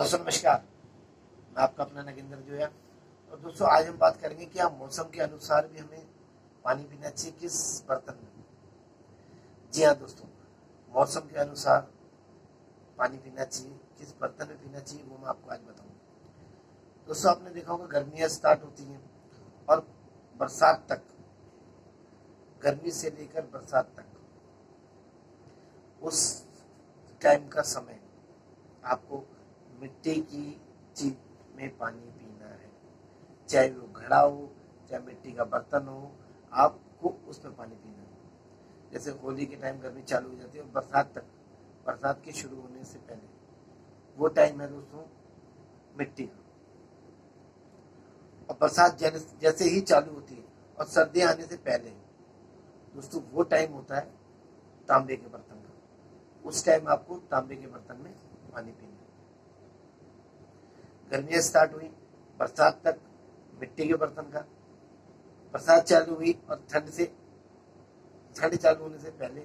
दोस्तों नमस्कार। मैं आपका अपना नगेंद्र जोया। और दोस्तों, आज हम बात करेंगे कि आप मौसम के अनुसार भी हमें पानी पीना चाहिए किस बर्तन में? जी हाँ दोस्तों, मौसम के अनुसार पानी पीना चाहिए, किस बर्तन में पीना चाहिए, वो मैं आपको आज बताऊँगा। दोस्तों, आपने देखा होगा, गर्मियाँ स्टार्ट होती हैं और बरसात तक, गर्मी से लेकर बरसात तक, उस टाइम का समय आपको मिट्टी की चीज़ में पानी पीना है। चाहे वो घड़ा हो, चाहे मिट्टी का बर्तन हो, आपको उसमें पानी पीना है। जैसे होली के टाइम गर्मी चालू हो जाती है और बरसात तक, बरसात के शुरू होने से पहले। वो टाइम है दोस्तों, मिट्टी का। और बरसात जैसे ही चालू होती है और सर्दियाँ आने से पहले, दोस्तों वो टाइम होता है तांबे के बर्तन का। उस टाइम आपको तांबे के बर्तन में पानी पीना गर्मियाँ स्टार्ट हुई, बरसात तक, मिट्टी के बर्तन का। बरसात चालू हुई और ठंड से, ठंड चालू होने से पहले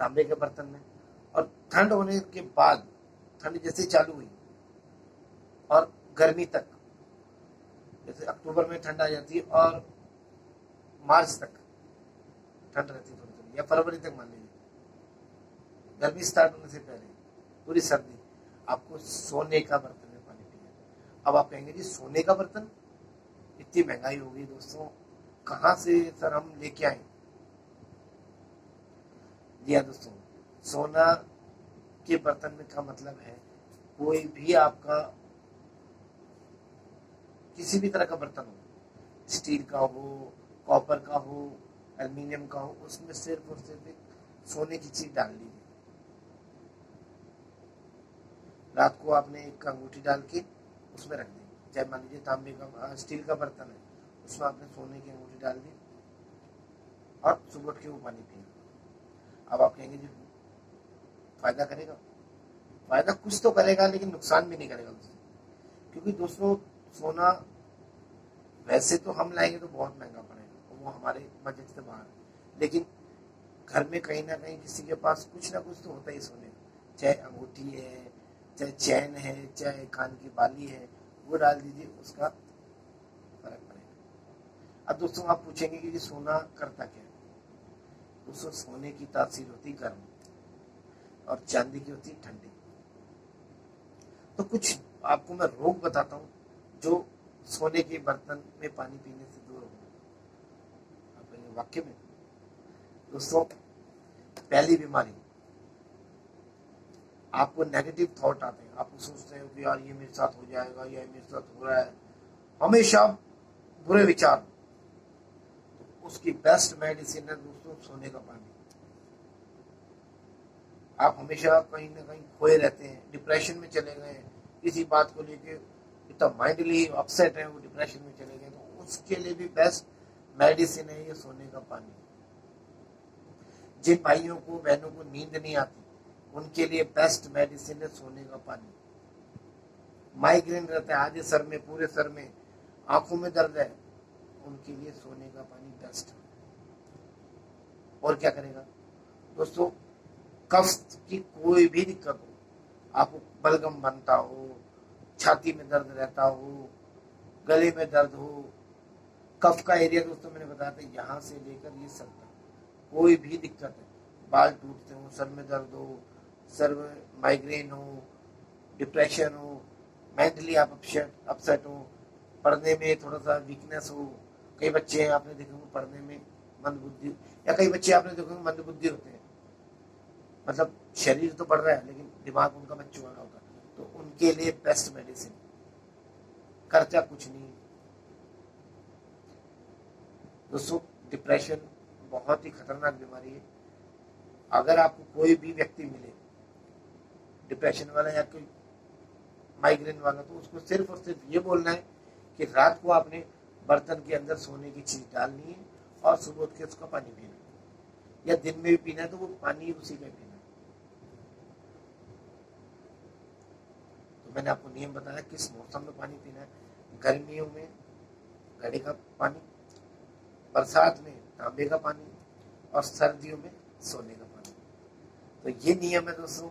तांबे के बर्तन में। और ठंड होने के बाद, ठंड जैसे चालू हुई और गर्मी तक, जैसे अक्टूबर में ठंड आ जाती है और मार्च तक ठंड रहती थोड़ी थोड़ी, या फरवरी तक मान लीजिए। गर्मी स्टार्ट होने से पहले पूरी सर्दी, आपको सोने का बर्तन अब आप कहेंगे, जी, सोने का बर्तन? इतनी महँगाई हो गई दोस्तों, कहाँ से सर हम लेके आए? जी हाँ दोस्तों, सोना के बर्तन में का मतलब है, कोई भी आपका किसी भी तरह का बर्तन हो, स्टील का हो, कॉपर का हो, एल्यूमिनियम का हो, उसमें सिर्फ़ और सिर्फ़ सोने की चीज़ डाल लीजिए। रात को आपने एक अंगूठी डाल के उसमें रख दी। चाहे मान लीजिए तांबे का स्टील का बर्तन है, उसमें आपने सोने की अंगूठी डाल दी और सुबह उठ के वो पानी पिया। अब आप कहेंगे जी, फ़ायदा करेगा? फ़ायदा कुछ तो करेगा, लेकिन नुकसान भी नहीं करेगा उससे। क्योंकि दोस्तों, सोना वैसे तो हम लाएँगे तो बहुत महँगा पड़ेगा वो हमारे बजट से बाहर है। लेकिन घर में कहीं ना कहीं किसी के पास कुछ ना कुछ तो होता ही सोने। चाहे अंगूठी है चाहे चैन है, चाहे कान की बाली है, वो डाल दीजिए, उसका फ़र्क पड़ेगा। अब दोस्तों, आप पूछेंगे कि सोना करता क्या है? दोस्तों, सोने की तासीर होती गर्म और चांदी की होती ठंडी। तो कुछ आपको मैं रोग बताता हूँ जो सोने के बर्तन में पानी पीने से दूर हो वाक्य में, दोस्तों, पहली बीमारी आपको नेगेटिव थॉट आते हैं। आप सोचते हैं कि यार ये मेरे साथ हो जाएगा, या मेरे साथ हो रहा है। हमेशा बुरे विचार। तो उसकी बेस्ट मेडिसिन है दोस्तों, सोने का पानी। आप हमेशा कहीं ना कहीं खोए रहते हैं डिप्रेशन में चले गए किसी बात को लेके इतना माइंडली अपसेट है, वो डिप्रेशन में चले गए तो उसके लिए भी बेस्ट मेडिसिन है ये सोने का पानी। जिन भाइयों को, बहनों को नींद नहीं आती उनके लिए बेस्ट मेडिसिन है सोने का पानी। माइग्रेन रहता है, आधे सर में, पूरे सर में, आँखों में दर्द है, उनके लिए सोने का पानी बेस्ट और क्या करेगा? दोस्तों कफ की कोई भी दिक्कत हो आपको बलगम बनता हो, छाती में दर्द रहता हो, गले में दर्द हो, कफ का एरिया दोस्तों मैंने बताया था, यहाँ से लेकर ये सर तक। कोई भी दिक्कत है, बाल टूटते हो, सर में दर्द हो सर माइग्रेन हो डिप्रेशन हो मेंटली आप अपसेट अपसेट हो। पढ़ने में थोड़ा सा वीकनेस हो। कई बच्चे आपने देखे होंगे पढ़ने में मंद बुद्धि, या कई बच्चे आपने देखे मंद बुद्धि होते हैं। मतलब शरीर तो बढ़ रहा है, लेकिन दिमाग उनका बच्चों वाला होता है। तो उनके लिए बेस्ट मेडिसिन खर्चा कुछ नहीं। दोस्तों डिप्रेशन बहुत ही खतरनाक बीमारी है। अगर आपको कोई भी व्यक्ति मिले डिप्रेशन वाला या कोई माइग्रेन वाला तो उसको सिर्फ़ और सिर्फ़ ये बोलना है कि रात को आपने बर्तन के अंदर सोने की चीज़ डालनी है और सुबह उठ के उसका पानी पीना है। या दिन में भी पीना है तो वो पानी उसी में पीना है। तो मैंने आपको नियम बताया किस मौसम में पानी पीना है। गर्मियों में घड़े का पानी, बरसात में तांबे का पानी और सर्दियों में सोने का पानी। तो ये नियम है दोस्तों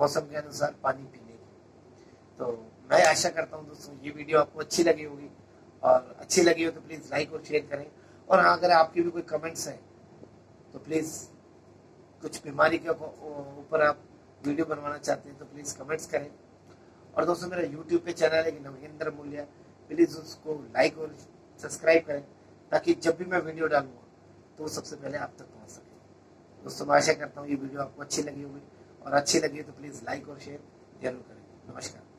मौसम के अनुसार पानी पीने की। तो मैं आशा करता हूँ दोस्तों, ये वीडियो आपको अच्छी लगी होगी। और अच्छी लगी हो तो प्लीज़ लाइक और शेयर करें। और हाँ अगर आपके भी कोई कमेंट्स हैं तो प्लीज़ कुछ बीमारी के ऊपर आप वीडियो बनवाना चाहते हैं तो प्लीज़ कमेंट्स करें। और दोस्तों, मेरा यूट्यूब पे चैनल है नवेंद्र मूल्य प्लीज़ उसको लाइक और सब्सक्राइब करें, ताकि जब भी मैं वीडियो डालूँगा तो सबसे पहले आप तक पहुँच सके। दोस्तों, मैं आशा करता हूँ ये वीडियो आपको अच्छी लगी होगी। और अच्छी लगी तो प्लीज़ लाइक और शेयर ज़रूर करें। नमस्कार।